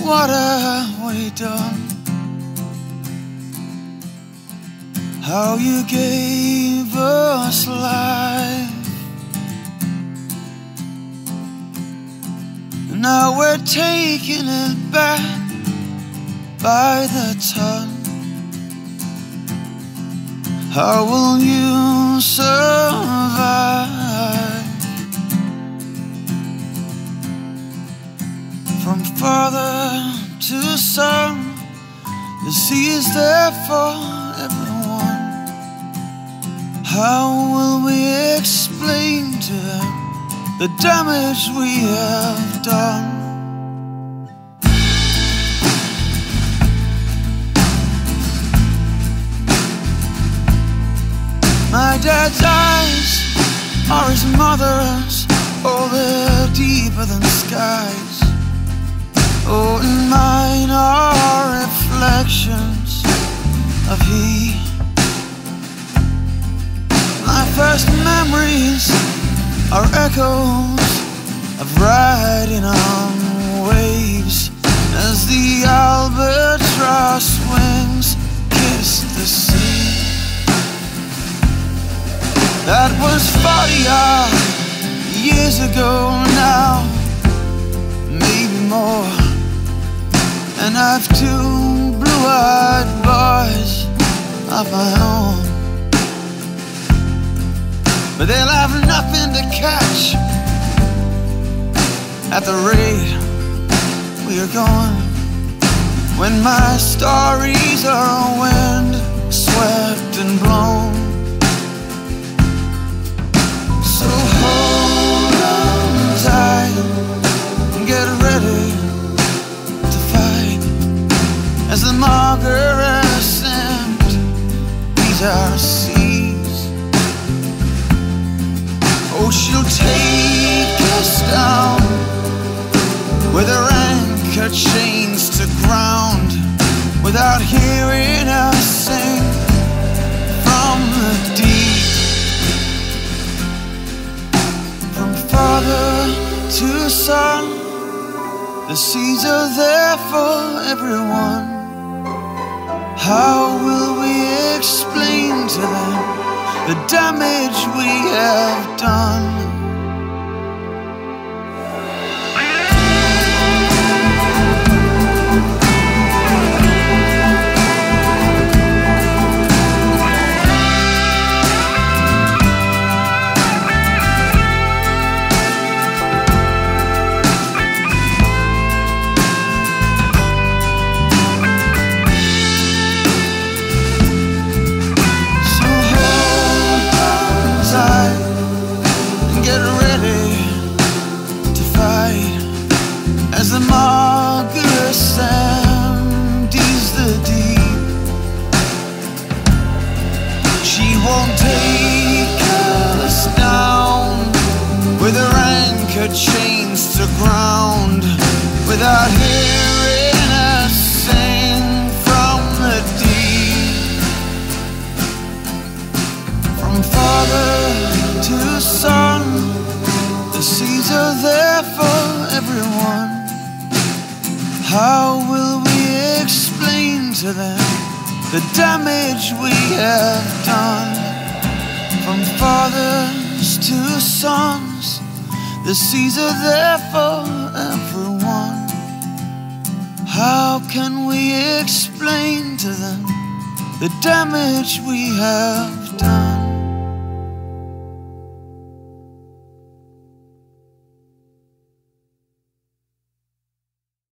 what have we done? How you gave us life. Now we're taking it back by the ton. How will you the sea is there for everyone. How will we explain to them the damage we have done? My dad's eyes are his mother's, oh, they're deeper than skies. Oh, and mine are reflections of he. My first memories are echoes of riding on waves as the albatross wings kiss the sea. That was 40 odd years ago now, maybe more. And I've two eyed boys of my own. But they'll have nothing to catch at the rate we are going. When my stories are wind swept and blown. As the Margiris empties our seas. Oh, she'll take us down with her anchor chains to ground without hearing us sing from the deep. From father to son, the seas are there for everyone. How will we explain to them the damage we have done? With her anchor chains to ground without hearing us sing from the deep. From father to son, the seas are there for everyone. How will we explain to them the damage we have done? From fathers to sons, the seas are there for everyone. How can we explain to them the damage we have done?